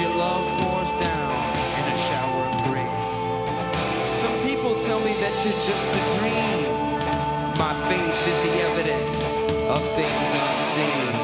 your love pours down in a shower of grace. Some people tell me that you're just a dream. My faith is the evidence of things unseen.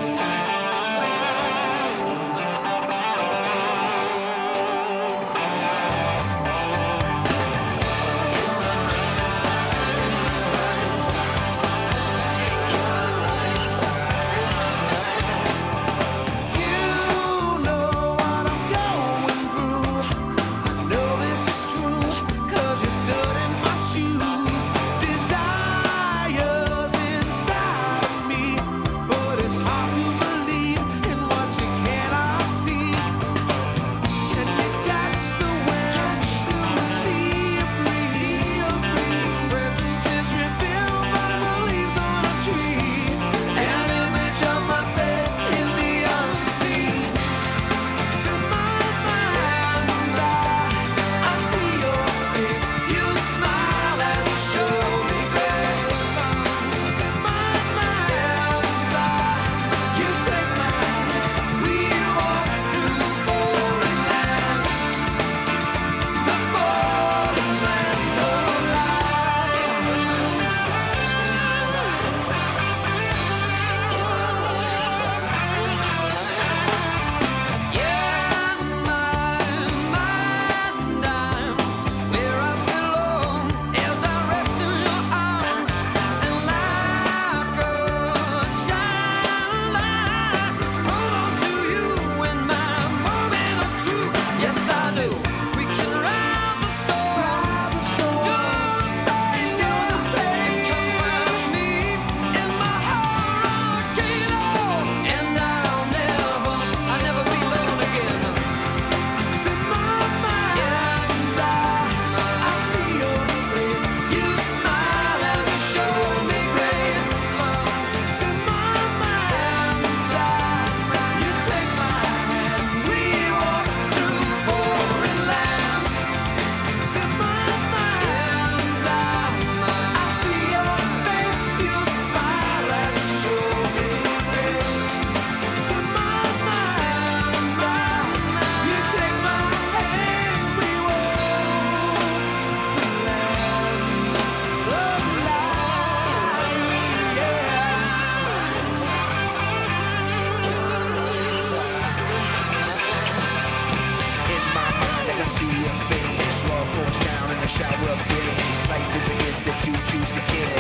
Shower of grace. Life is a gift that you choose to give.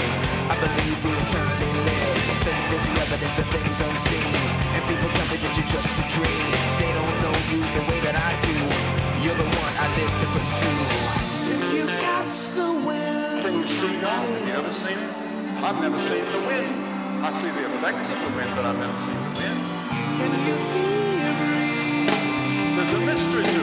I believe we eternally live. Faith is the evidence of things unseen. And people tell me that you're just a dream. They don't know you the way that I do. You're the one I live to pursue. If you catch the wind. Can you see God? Have you ever seen it? I've never seen the wind. I see the effects of the wind, but I've never seen the wind. Can you see a breeze? There's a mystery to it.